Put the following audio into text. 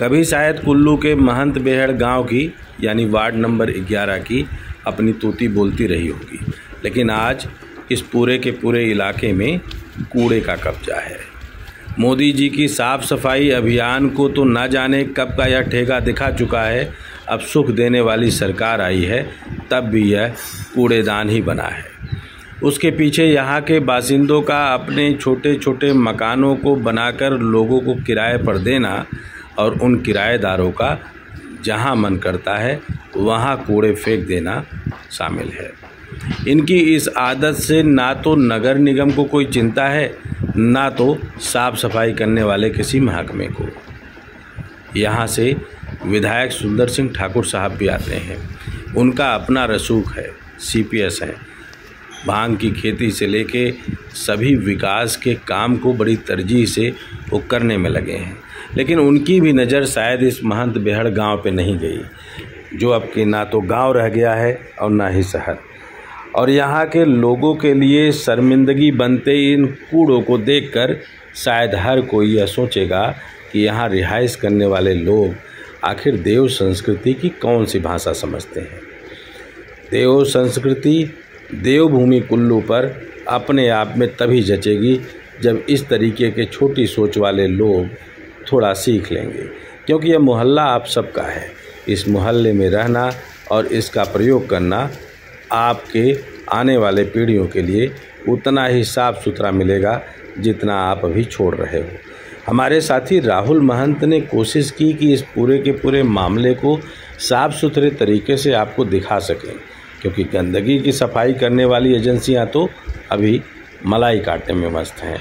कभी शायद कुल्लू के महंत बेहड़ गाँव की, यानी वार्ड नंबर 11 की, अपनी तूती बोलती रही होगी। लेकिन आज इस पूरे के पूरे इलाके में कूड़े का कब्जा है। मोदी जी की साफ़ सफ़ाई अभियान को तो ना जाने कब का यह ठेका दिखा चुका है, अब सुख देने वाली सरकार आई है, तब भी यह कूड़ेदान ही बना है। उसके पीछे यहाँ के बासिंदों का अपने छोटे छोटे मकानों को बनाकर लोगों को किराए पर देना और उन किराएदारों का जहाँ मन करता है, वहाँ कूड़े फेंक देना शामिल है। इनकी इस आदत से ना तो नगर निगम को कोई चिंता है, ना तो साफ़ सफ़ाई करने वाले किसी महकमे को। यहाँ से विधायक सुंदर सिंह ठाकुर साहब भी आते हैं। उनका अपना रसूख है, सीपीएस है। भाँग की खेती से लेके सभी विकास के काम को बड़ी तरजीह से वो करने में लगे हैं। लेकिन उनकी भी नज़र शायद इस महंत बेहड़ गाँव पे नहीं गई, जो अब कि ना तो गाँव रह गया है और ना ही शहर। और यहाँ के लोगों के लिए शर्मिंदगी बनते इन कूड़ों को देखकर शायद हर कोई यह सोचेगा कि यहाँ रिहाइश करने वाले लोग आखिर देव संस्कृति की कौन सी भाषा समझते हैं? देव संस्कृति देवभूमि कुल्लू पर अपने आप में तभी जचेगी जब इस तरीके के छोटी सोच वाले लोग थोड़ा सीख लेंगे। क्योंकि यह मोहल्ला आप सबका है। इस मोहल्ले में रहना और इसका प्रयोग करना आपके आने वाले पीढ़ियों के लिए उतना ही साफ़ सुथरा मिलेगा जितना आप अभी छोड़ रहे हो। हमारे साथी राहुल महंत ने कोशिश की कि इस पूरे के पूरे मामले को साफ़ सुथरे तरीके से आपको दिखा सकें, क्योंकि गंदगी की सफ़ाई करने वाली एजेंसियाँ तो अभी मलाई काटने में मस्त हैं।